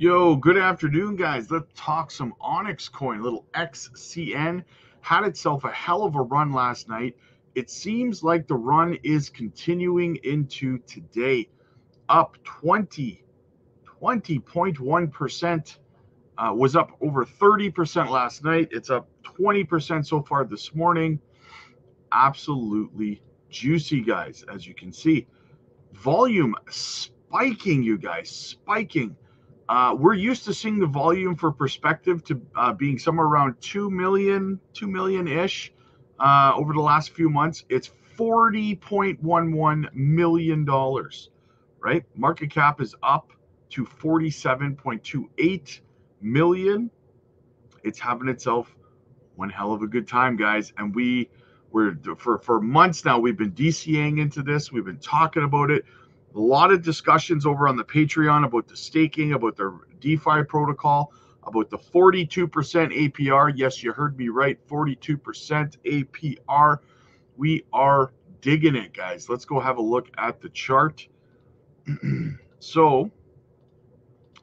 Yo, good afternoon, guys. Let's talk some Onyx coin. Little XCN had itself a hell of a run last night. It seems like the run is continuing into today, up 20, 20.1%. Uh, was up over 30% last night. It's up 20% so far this morning. Absolutely juicy, guys, as you can see. Volume spiking, you guys, spiking. Uh, we're used to seeing the volume for perspective to uh, being somewhere around 2 million, 2 million ish uh, over the last few months. It's $40.11 million, right? Market cap is up to 47.28 million. It's having itself one hell of a good time, guys. And we we're for for months now we've been DCAing into this. We've been talking about it a lot of discussions over on the Patreon about the staking, about the DeFi protocol, about the 42% APR. Yes, you heard me right 42% APR. We are digging it, guys. Let's go have a look at the chart. so,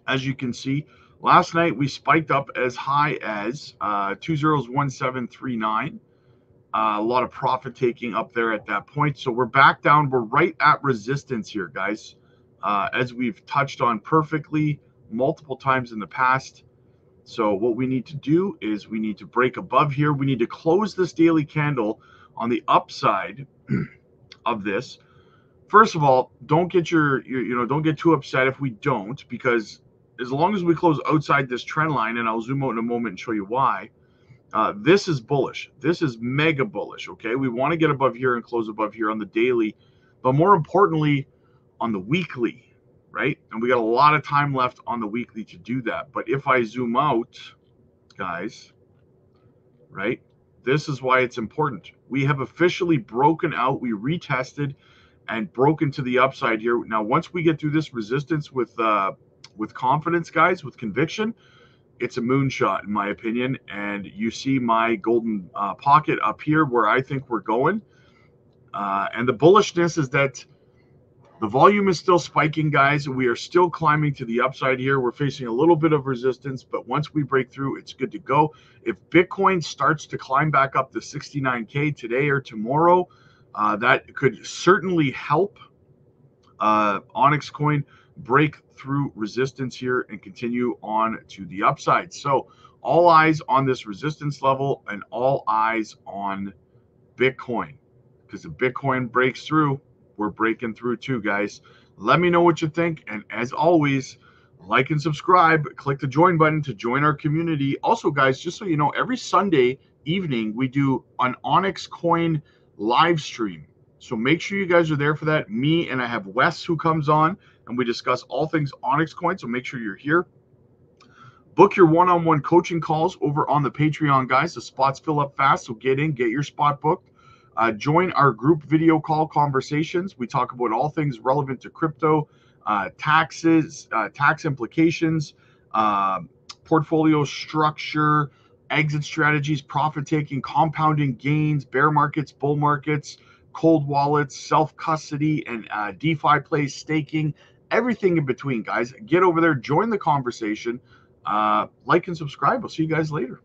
as you can see, last night we spiked up as high as uh, 201739 uh, a lot of profit taking up there at that point. So we're back down. We're right at resistance here, guys, uh, as we've touched on perfectly multiple times in the past. So what we need to do is we need to break above here. We need to close this daily candle on the upside of this. First of all, don't get your, your you know don't get too upset if we don't because as long as we close outside this trend line, and I'll zoom out in a moment and show you why uh, this is bullish. This is mega bullish. Okay. We want to get above here and close above here on the daily, but more importantly, on the weekly, right? And we got a lot of time left on the weekly to do that. But if I zoom out, guys, right? This is why it's important. We have officially broken out. We retested and broken to the upside here. Now, once we get through this resistance with uh, with confidence, guys, with conviction, it's a moonshot in my opinion. And you see my golden uh, pocket up here where I think we're going. Uh, and the bullishness is that the volume is still spiking, guys. We are still climbing to the upside here. We're facing a little bit of resistance, but once we break through, it's good to go. If Bitcoin starts to climb back up to 69K today or tomorrow, uh, that could certainly help uh, Onyx Coin break through resistance here and continue on to the upside. So all eyes on this resistance level and all eyes on Bitcoin. Because if Bitcoin breaks through, we're breaking through too, guys. Let me know what you think. And as always, like and subscribe. Click the join button to join our community. Also, guys, just so you know, every Sunday evening we do an Onyx Coin live stream. So make sure you guys are there for that. Me and I have Wes who comes on and we discuss all things Onyx Coin. So make sure you're here. Book your one on one coaching calls over on the Patreon, guys. The spots fill up fast. So get in, get your spot booked. Uh, join our group video call conversations. We talk about all things relevant to crypto, uh, taxes, uh, tax implications, um, portfolio structure, exit strategies, profit taking, compounding gains, bear markets, bull markets, cold wallets, self custody, and uh, DeFi plays, staking, everything in between, guys. Get over there, join the conversation, uh, like and subscribe. I'll see you guys later.